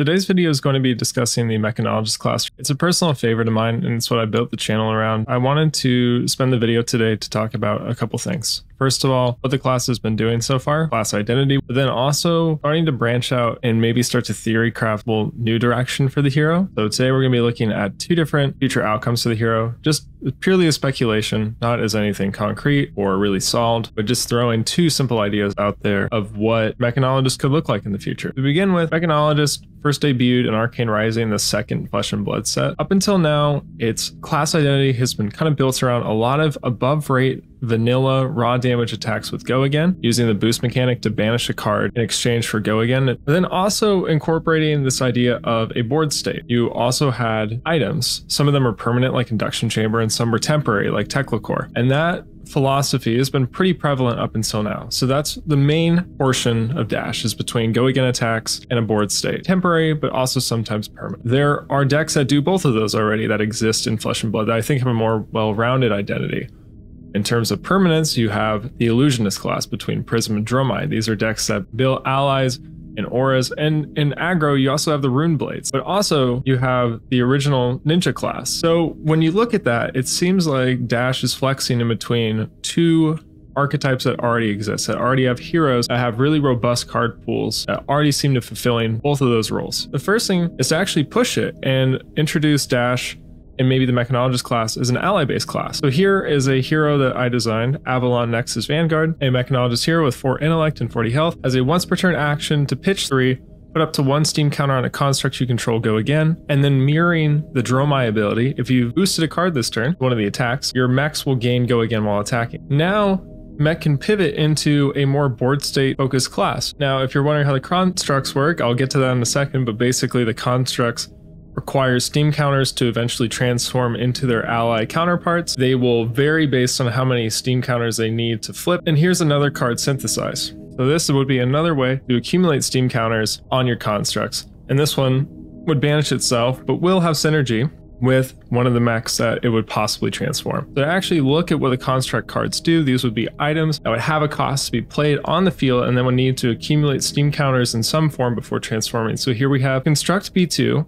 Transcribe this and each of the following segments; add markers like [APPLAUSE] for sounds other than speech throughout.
Today's video is going to be discussing the Mechanologist class. It's a personal favorite of mine and it's what I built the channel around. I wanted to spend the video today to talk about a couple things. First of all, what the class has been doing so far, class identity, but then also starting to branch out and maybe start to theory craft a new direction for the hero. So today we're going to be looking at two different future outcomes for the hero, just purely a speculation, not as anything concrete or really solved, but just throwing two simple ideas out there of what Mechanologist could look like in the future. To begin with, Mechanologist first debuted in Arcane Rising, the second Flesh and Blood set. Up until now, its class identity has been kind of built around a lot of above rate vanilla raw damage attacks with Go Again, using the boost mechanic to banish a card in exchange for Go Again, but then also incorporating this idea of a board state. You also had items. Some of them are permanent, like Induction Chamber, and some were temporary, like Teklo Core. And that philosophy has been pretty prevalent up until now. So that's the main portion of Dash is between go again attacks and a board state. Temporary, but also sometimes permanent. There are decks that do both of those already that exist in Flesh and Blood that I think have a more well-rounded identity. In terms of permanence, you have the Illusionist class between Prism and Dromai. These are decks that build allies and auras, and in aggro, you also have the Rune Blades, but also you have the original Ninja class. So when you look at that, it seems like Dash is flexing in between two archetypes that already exist, that already have heroes that have really robust card pools that already seem to fulfilling both of those roles. The first thing is to actually push it and introduce Dash and maybe the Mechanologist class is an ally-based class. So here is a hero that I designed, Avalon Nexus Vanguard, a Mechanologist hero with 4 intellect and 40 health, has a once per turn action to pitch 3, put up to one steam counter on a construct you control go again, and then mirroring the Dromai ability, if you boosted a card this turn, one of the attacks, your mechs will gain go again while attacking. Now, mech can pivot into a more board state focused class. Now, if you're wondering how the constructs work, I'll get to that in a second, but basically the constructs requires steam counters to eventually transform into their ally counterparts. They will vary based on how many steam counters they need to flip. And here's another card synthesize. So this would be another way to accumulate steam counters on your constructs. And this one would banish itself, but will have synergy with one of the mechs that it would possibly transform. So to actually look at what the construct cards do, these would be items that would have a cost to be played on the field and then would need to accumulate steam counters in some form before transforming. So here we have Construct B2,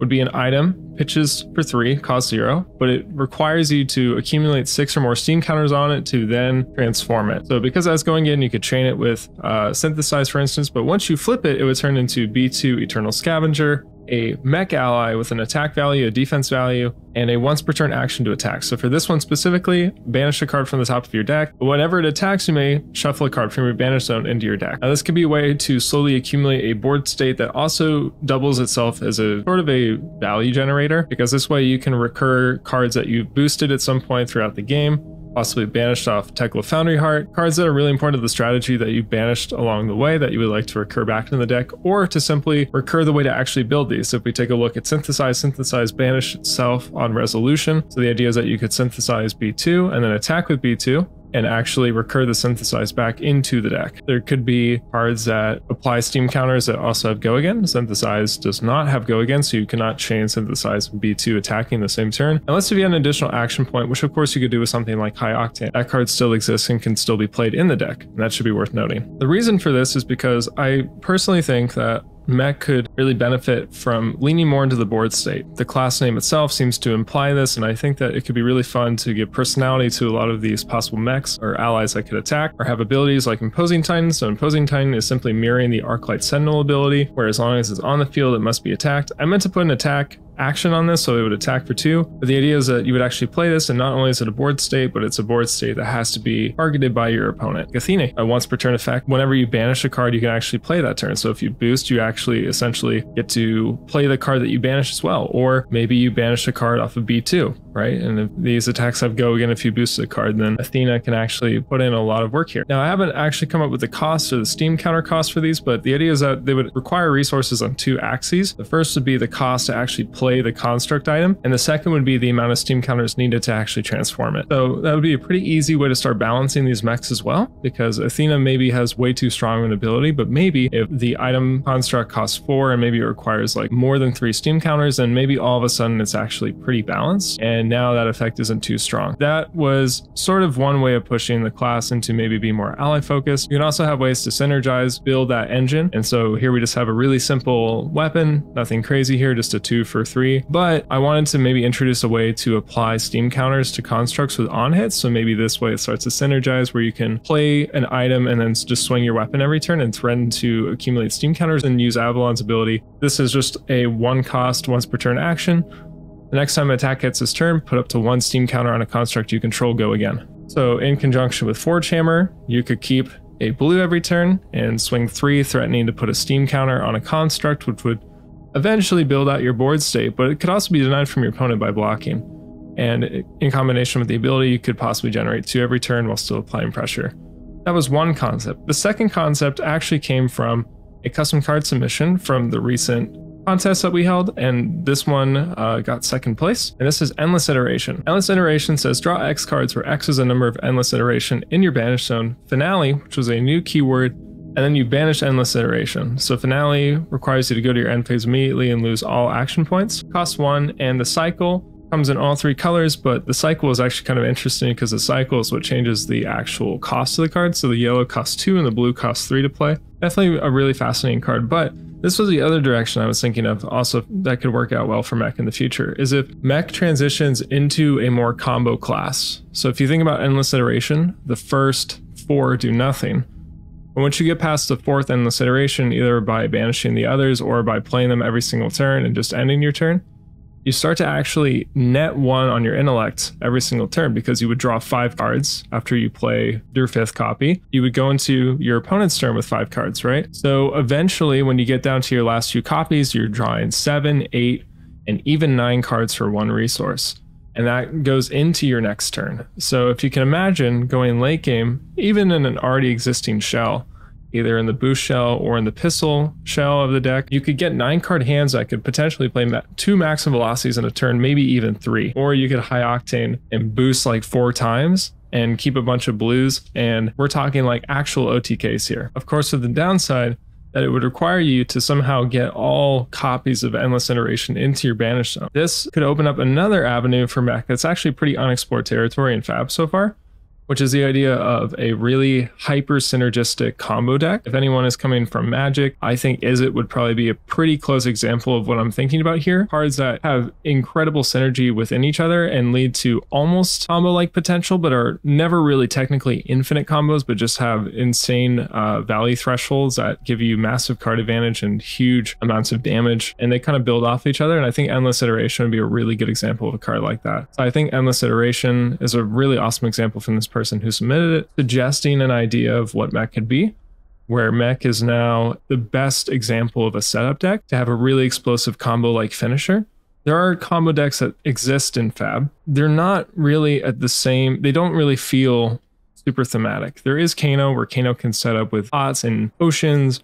would be an item, pitches for three, cost zero, but it requires you to accumulate six or more steam counters on it to then transform it. So because that's going in, you could chain it with uh, synthesize, for instance, but once you flip it, it would turn into B2 Eternal Scavenger, a mech ally with an attack value, a defense value, and a once per turn action to attack. So for this one specifically, banish a card from the top of your deck. Whenever it attacks, you may shuffle a card from your banish zone into your deck. Now this can be a way to slowly accumulate a board state that also doubles itself as a sort of a value generator, because this way you can recur cards that you've boosted at some point throughout the game possibly banished off Teklo Foundry Heart, cards that are really important to the strategy that you banished along the way that you would like to recur back into the deck, or to simply recur the way to actually build these. So if we take a look at Synthesize, Synthesize Banish itself on resolution. So the idea is that you could synthesize B2 and then attack with B2, and actually recur the synthesize back into the deck. There could be cards that apply steam counters that also have go again. Synthesize does not have go again, so you cannot chain synthesize and B2 attacking the same turn. Unless if you had an additional action point, which of course you could do with something like High Octane. That card still exists and can still be played in the deck, and that should be worth noting. The reason for this is because I personally think that mech could really benefit from leaning more into the board state. The class name itself seems to imply this, and I think that it could be really fun to give personality to a lot of these possible mechs or allies that could attack or have abilities like Imposing Titan. So Imposing Titan is simply mirroring the Arclight Sentinel ability, where as long as it's on the field, it must be attacked. I meant to put an attack action on this, so it would attack for two. But the idea is that you would actually play this, and not only is it a board state, but it's a board state that has to be targeted by your opponent. Athene, a once per turn effect. Whenever you banish a card, you can actually play that turn. So if you boost, you actually essentially get to play the card that you banish as well. Or maybe you banish a card off of B2, right? And if these attacks have go again if you boost a card, then Athena can actually put in a lot of work here. Now, I haven't actually come up with the cost or the Steam counter cost for these, but the idea is that they would require resources on two axes. The first would be the cost to actually play the construct item, and the second would be the amount of steam counters needed to actually transform it. So that would be a pretty easy way to start balancing these mechs as well, because Athena maybe has way too strong an ability, but maybe if the item construct costs four and maybe it requires like more than three steam counters, then maybe all of a sudden it's actually pretty balanced, and now that effect isn't too strong. That was sort of one way of pushing the class into maybe be more ally focused. You can also have ways to synergize, build that engine, and so here we just have a really simple weapon, nothing crazy here, just a two for three. But I wanted to maybe introduce a way to apply steam counters to constructs with on hits. So maybe this way it starts to synergize where you can play an item and then just swing your weapon every turn and threaten to accumulate steam counters and use Avalon's ability. This is just a one cost once per turn action. The next time an attack hits this turn, put up to one steam counter on a construct you control, go again. So in conjunction with Forge Hammer, you could keep a blue every turn and swing three, threatening to put a steam counter on a construct, which would eventually build out your board state, but it could also be denied from your opponent by blocking. And in combination with the ability, you could possibly generate two every turn while still applying pressure. That was one concept. The second concept actually came from a custom card submission from the recent contest that we held, and this one uh, got second place. And this is Endless Iteration. Endless Iteration says draw X cards where X is a number of endless iteration in your banish zone. Finale, which was a new keyword, and then you banish Endless Iteration. So Finale requires you to go to your end phase immediately and lose all action points. Cost one, and the cycle comes in all three colors, but the cycle is actually kind of interesting because the cycle is what changes the actual cost of the card. So the yellow costs two and the blue costs three to play. Definitely a really fascinating card, but this was the other direction I was thinking of also that could work out well for mech in the future is if mech transitions into a more combo class. So if you think about endless iteration, the first four do nothing. But once you get past the fourth endless iteration, either by banishing the others or by playing them every single turn and just ending your turn, you start to actually net one on your intellect every single turn because you would draw five cards after you play your fifth copy. You would go into your opponent's turn with five cards, right? So eventually, when you get down to your last few copies, you're drawing seven, eight, and even nine cards for one resource. And that goes into your next turn. So if you can imagine going late game, even in an already existing shell, either in the boost shell or in the pistol shell of the deck, you could get nine card hands that could potentially play ma- two maximum velocities in a turn, maybe even three. Or you could high octane and boost like four times and keep a bunch of blues. And we're talking like actual OTKs here. Of course, with the downside, that it would require you to somehow get all copies of Endless Iteration into your Banish Zone. This could open up another avenue for mech that's actually pretty unexplored territory in Fab so far, which is the idea of a really hyper synergistic combo deck. If anyone is coming from Magic, I think Izzet would probably be a pretty close example of what I'm thinking about here. Cards that have incredible synergy within each other and lead to almost combo like potential, but are never really technically infinite combos, but just have insane uh, value thresholds that give you massive card advantage and huge amounts of damage. And they kind of build off each other. And I think Endless Iteration would be a really good example of a card like that. So I think Endless Iteration is a really awesome example from this person person who submitted it, suggesting an idea of what mech could be, where mech is now the best example of a setup deck to have a really explosive combo like finisher. There are combo decks that exist in Fab. They're not really at the same, they don't really feel super thematic. There is Kano, where Kano can set up with pots and oceans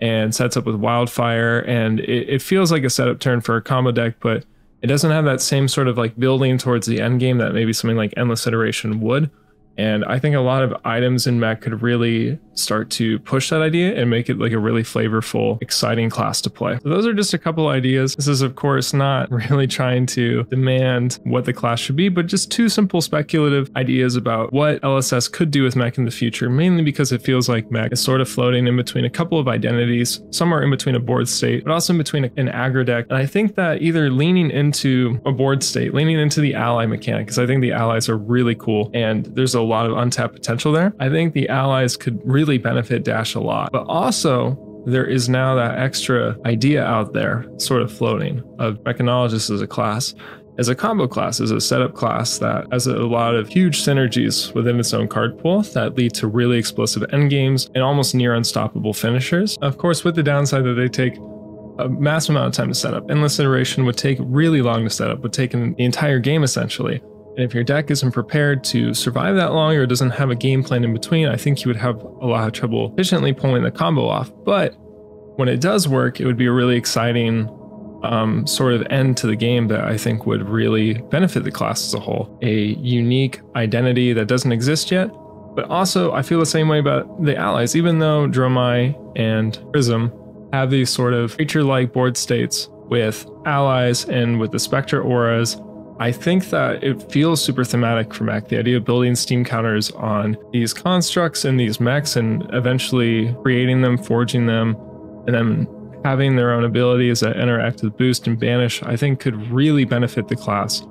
and sets up with wildfire, and it, it feels like a setup turn for a combo deck, but it doesn't have that same sort of like building towards the end game that maybe something like Endless Iteration would. And I think a lot of items in mech could really start to push that idea and make it like a really flavorful, exciting class to play. So those are just a couple ideas. This is, of course, not [LAUGHS] really trying to demand what the class should be, but just two simple speculative ideas about what LSS could do with mech in the future, mainly because it feels like mech is sort of floating in between a couple of identities, somewhere in between a board state, but also in between an aggro deck. And I think that either leaning into a board state, leaning into the ally mechanic, because I think the allies are really cool and there's a lot of untapped potential there. I think the allies could really benefit Dash a lot. But also, there is now that extra idea out there, sort of floating, of Mechanologist as a class, as a combo class, as a setup class that has a lot of huge synergies within its own card pool that lead to really explosive endgames and almost near unstoppable finishers. Of course, with the downside that they take a massive amount of time to set up. Endless iteration would take really long to set up, would take the entire game essentially. And if your deck isn't prepared to survive that long or doesn't have a game plan in between, I think you would have a lot of trouble efficiently pulling the combo off. But when it does work, it would be a really exciting um, sort of end to the game that I think would really benefit the class as a whole. A unique identity that doesn't exist yet, but also I feel the same way about the allies, even though Dromai and Prism have these sort of creature-like board states with allies and with the Spectre auras. I think that it feels super thematic for mech, the idea of building steam counters on these constructs and these mechs and eventually creating them, forging them, and then having their own abilities that interact with boost and banish, I think could really benefit the class.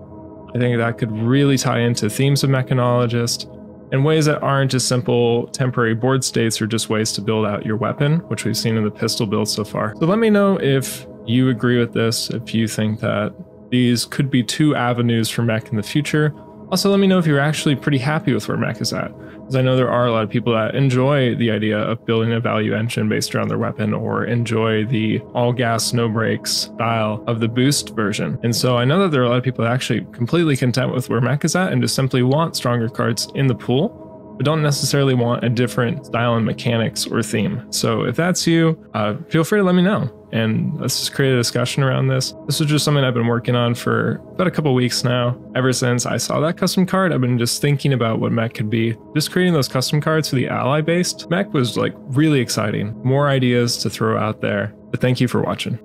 I think that could really tie into themes of mechanologist in ways that aren't just simple temporary board states or just ways to build out your weapon, which we've seen in the pistol build so far. So let me know if you agree with this, if you think that these could be two avenues for mech in the future. Also, let me know if you're actually pretty happy with where mech is at. Because I know there are a lot of people that enjoy the idea of building a value engine based around their weapon or enjoy the all gas, no brakes style of the boost version. And so I know that there are a lot of people that actually completely content with where mech is at and just simply want stronger cards in the pool but don't necessarily want a different style and mechanics or theme. So if that's you, uh, feel free to let me know and let's just create a discussion around this. This is just something I've been working on for about a couple weeks now. Ever since I saw that custom card, I've been just thinking about what mech could be. Just creating those custom cards for the ally based mech was like really exciting. More ideas to throw out there. But thank you for watching.